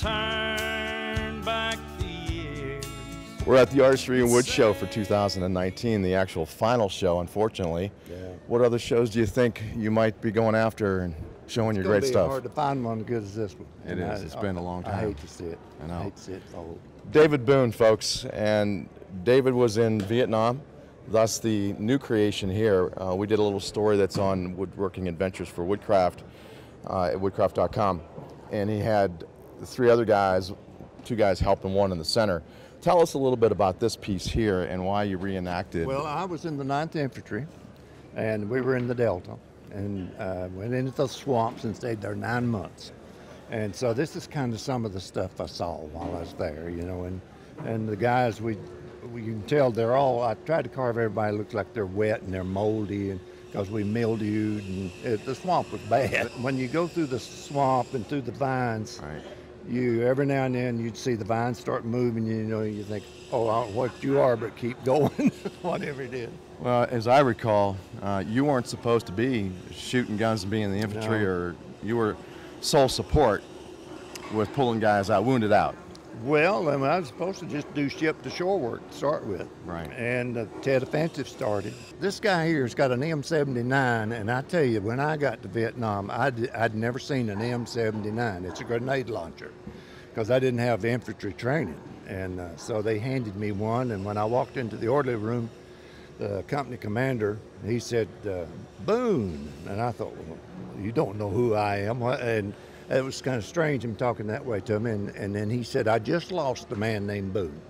turn back the years. We're at the Artistry in Wood Show for 2019, the actual final show, unfortunately. Yeah. What other shows do you think you might be going after and showing your great gonna be stuff? hard to find one as good as this one. It And is. It's been a long time. I hate to see it. I know. hate to see it fold. David Boone, folks, and David was in Vietnam, thus the new creation here. Uh, we did a little story that's on woodworking adventures for Woodcraft uh, at woodcraft.com, and he had three other guys, two guys helping, one in the center. Tell us a little bit about this piece here and why you reenacted. Well, I was in the 9th Infantry, and we were in the Delta, and uh, went into the swamps and stayed there nine months. And so this is kind of some of the stuff I saw while I was there, you know, and and the guys we, we you can tell they're all. I tried to carve everybody looks like they're wet and they're moldy and because we mildewed and it, the swamp was bad. When you go through the swamp and through the vines, Right. You every now and then you'd see the vines start moving. You know, you think, oh, I don't know what you are, but keep going, whatever it is. Well, as I recall, uh, you weren't supposed to be shooting guns and being in the infantry, No. or you were sole support with pulling guys out, wounded out. Well, I, mean, I was supposed to just do ship to shore work to start with. Right. And the Tet Offensive started. This guy here has got an M79, and I tell you, when I got to Vietnam, I'd, I'd never seen an M79. It's a grenade launcher because I didn't have infantry training. And uh, so they handed me one, and when I walked into the orderly room, the company commander, he said, uh, Boone. And I thought, well, you don't know who I am. And it was kind of strange him talking that way to me. And, and then he said, I just lost a man named Boone.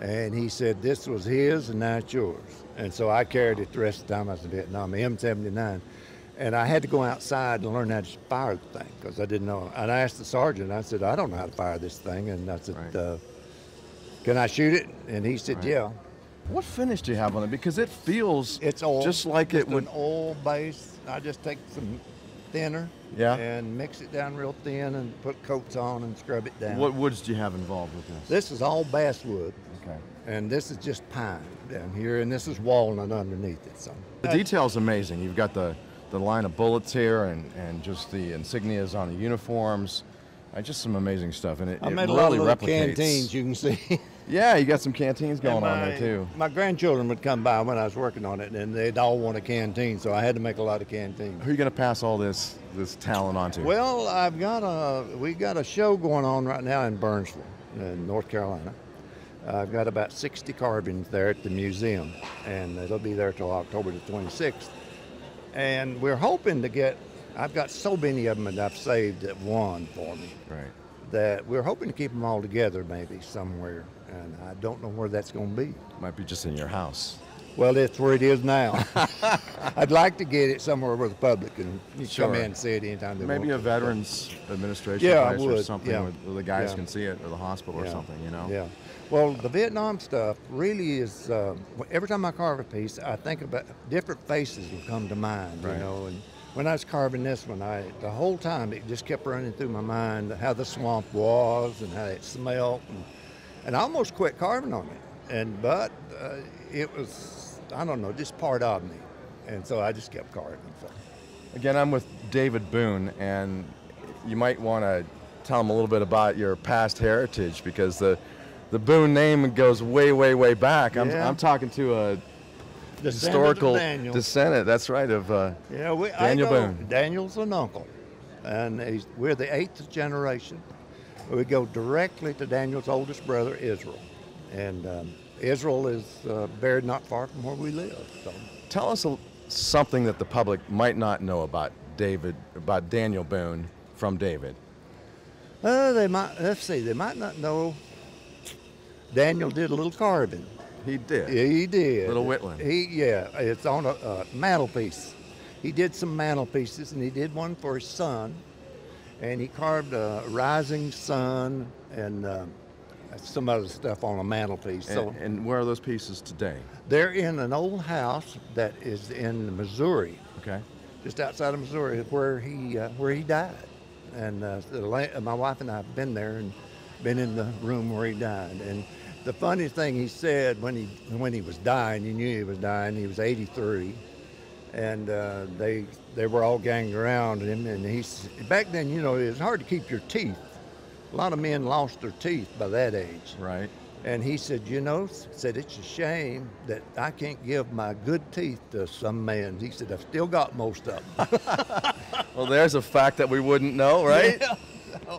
And he said, this was his and now it's yours. And so I carried it the rest of the time I was in Vietnam, the M79. And I had to go outside and learn how to fire the thing because I didn't know. And I asked the sergeant, I said, I don't know how to fire this thing. And I said, Right. uh, can I shoot it? And he said, Right. yeah. What finish do you have on it? Because it feels It's oil. just like it just would. an oil base. I just take some thinner Yeah. and mix it down real thin and put coats on and scrub it down. What woods do you have involved with this? This is all basswood, Okay. and this is just pine down here, and this is walnut underneath it. So The detail's amazing. You've got the, the line of bullets here and, and just the insignias on the uniforms. Uh, just some amazing stuff. And it, I it made a really lot of replicates. canteens you can see. Yeah, you got some canteens going And on there too. My grandchildren would come by when I was working on it, and they'd all want a canteen, so I had to make a lot of canteens. Who are you going to pass all this this talent on to? Well, I've got a we got a show going on right now in Burnsville, in North Carolina. I've got about 60 carvings there at the museum, and it'll be there till October the 26th. And we're hoping to get. I've got so many of them that I've saved that one for me right. That we're hoping to keep them all together maybe somewhere, and I don't know where that's going to be. Might be just in your house. Well, that's where it is now. I'd like to get it somewhere where the public can Sure. come in and see it anytime they Maybe a want. Veterans Administration Yeah, place or something yeah. where, where the guys Yeah. can see it, or the hospital or something. You know. Yeah. Well, the Vietnam stuff really is. Uh, every time I carve a piece, I think about different faces will come to mind. Right. You know, and when I was carving this one, I the whole time it just kept running through my mind how the swamp was and how it smelled, and, and I almost quit carving on it. And but uh, it was I don't know just part of me, and so I just kept carving. So. Again, I'm with David Boone, and you might want to tell him a little bit about your past heritage because the the Boone name goes way, way, way back. I'm, Yeah. I'm talking to a historical Daniel. descendant. That's right of uh, Yeah, we, Daniel go, Boone. Daniel's an uncle, and he's, we're the eighth generation. We go directly to Daniel's oldest brother, Israel, and um, Israel is uh, buried not far from where we live. So. Tell us a, something that the public might not know about David, about Daniel Boone from David. Uh, they might let's see, they might not know. Daniel did a little carving. He did. Yeah, he did. Little Whitland. He yeah, it's on a, a mantelpiece. He did some mantelpieces, and he did one for his son, and he carved a rising sun and uh, some other stuff on a mantelpiece. And, so and where are those pieces today? they're in an old house that is in Missouri, Okay. just outside of Missouri, where he uh, where he died. And uh, my wife and I have been there and been in the room where he died. And the funny thing he said when he when he was dying, he knew he was dying. He was 83, and uh, they they were all ganged around him. And he's back then, you know, it was hard to keep your teeth a lot of men lost their teeth by that age. Right. And he said, you know, said it's a shame that I can't give my good teeth to some man. He said, I've still got most of them. Well, there's a fact that we wouldn't know, right? Yeah.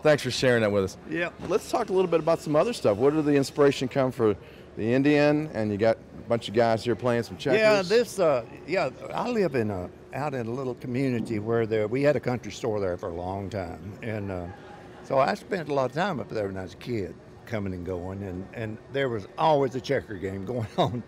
Thanks for sharing that with us. Yeah. Let's talk a little bit about some other stuff. Where did the inspiration come for the Indian? And you got a bunch of guys here playing some checkers. Yeah, this, uh, yeah, I live in a, out in a little community where there, we had a country store there for a long time. And uh, so I spent a lot of time up there when I was a kid, coming and going. And, and there was always a checker game going on.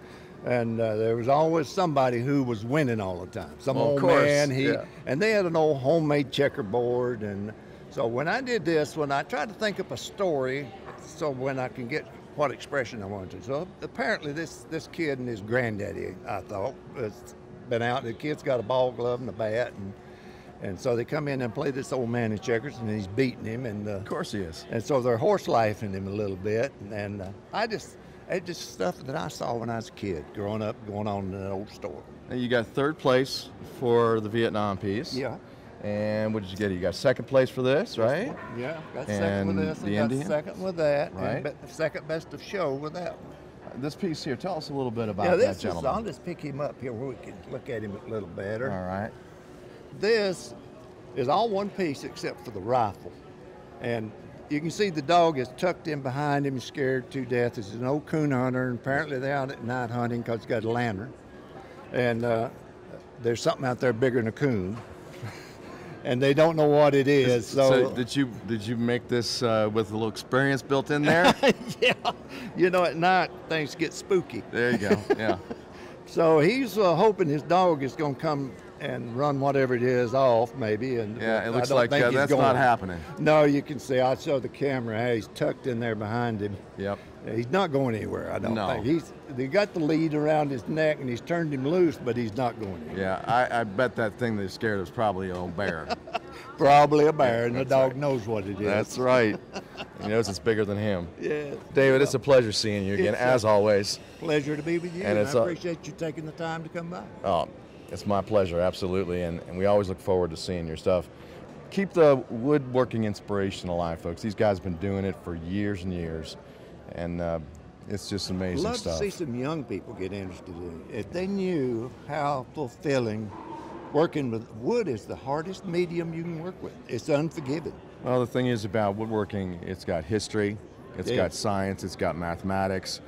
And uh, there was always somebody who was winning all the time. Some Well, old course, man, he, yeah. and they had an old homemade checkerboard. And so when I did this, when I tried to think up a story, so when I can get what expression I wanted to. So apparently this this kid and his granddaddy, I thought, has been out. The kid's got a ball glove and a bat, and and so they come in and play this old man in checkers, and he's beating him, and uh, Of course he is. and so they're horse lifing him a little bit, and uh, I just. It's just stuff that I saw when I was a kid, growing up, going on in an old store. And you got third place for the Vietnam piece. Yeah. And what did you get? You got second place for this, right? Yeah, got second with this, and got Indian? second with that, Right. and second best of show with that one. This piece here, tell us a little bit about yeah, that this is. I'll just pick him up here where we can look at him a little better. All right. This is all one piece except for the rifle. And you can see the dog is tucked in behind him, scared to death. This is an old coon hunter, and apparently they're out at night hunting because he's got a lantern. And uh, there's something out there bigger than a coon. And they don't know what it is. So, did you did you make this uh, with a little experience built in there? yeah, you know, at night things get spooky. there you go. Yeah. So he's uh, hoping his dog is going to come and run whatever it is off, maybe. And Yeah. It looks like uh, that's going. not happening. No, you can see. I show the camera. Hey, he's tucked in there behind him. Yep. He's not going anywhere. I don't No. think he's. They got the lead around his neck, and he's turned him loose, but he's not going anywhere. Yeah. I, I bet that thing they're scared is probably a bear. Probably a bear, and the dog right. knows what it is. That's right. He knows it's bigger than him. Yeah. David, it's a pleasure seeing you again, It's as always. Pleasure to be with you, And I appreciate you taking the time to come by. Oh, it's my pleasure, absolutely, and, and we always look forward to seeing your stuff. Keep the woodworking inspiration alive, folks. These guys have been doing it for years and years, and uh, it's just amazing Love stuff. to see some young people get interested in it. If they knew how fulfilling working with wood is the hardest medium you can work with. It's unforgiving. Well, the thing is about woodworking, it's got history, it's Yeah. got science, it's got mathematics,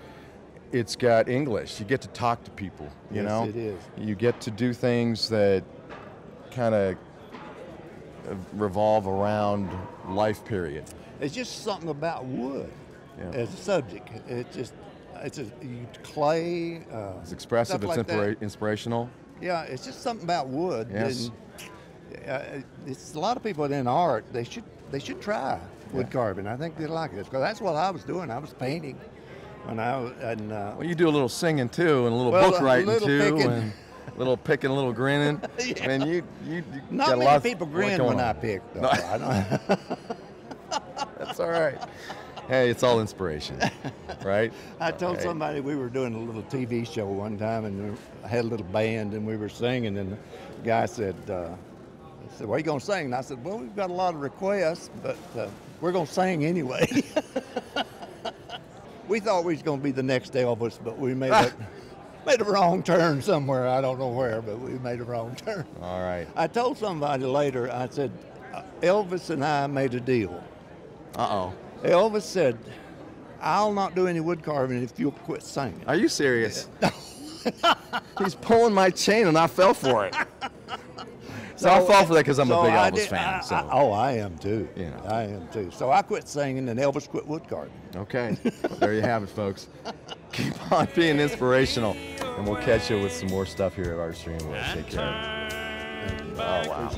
it's got English. You get to talk to people, you know. Yes, know? it is. You get to do things that kind of revolve around life period. It's just something about wood Yeah. as a subject. It's just, it's a clay. Uh, It's expressive, it's like inspira- that. inspirational. Yeah, it's just something about wood. Yes. and, uh, it's a lot of people in art. They should they should try wood Yeah. carving. I think they like it because that's what I was doing. I was painting when I and. Uh, Well, you do a little singing too, and a little Well, book a writing little too, picking. and a little picking, a little grinning. Yeah. Man, you you, you not got a many lot people grin when I pick. Though. No. I don't, That's all right. Hey, it's all inspiration, right? I told Right. somebody we were doing a little TV show one time, and I had a little band, and we were singing, and the guy said, uh, I said, what are you going to sing? And I said, well, we've got a lot of requests, but uh, we're going to sing anyway. we thought we was going to be the next Elvis, but we made a, made a wrong turn somewhere. I don't know where, but we made a wrong turn. All right. I told somebody later, I said, uh, Elvis and I made a deal. Uh oh. Elvis said, I'll not do any wood carving if you'll quit singing. Are you serious? He's pulling my chain, and I fell for it. So, I'll fall for that because I'm so a big I Elvis did- fan. I- so I- oh, I am too. You know. I am too. So I quit singing, and Elvis quit wood carving. okay, there you have it, folks. Keep on being inspirational, and we'll catch you with some more stuff here at Artistry in Wood. Take care. Turn Oh, back wow.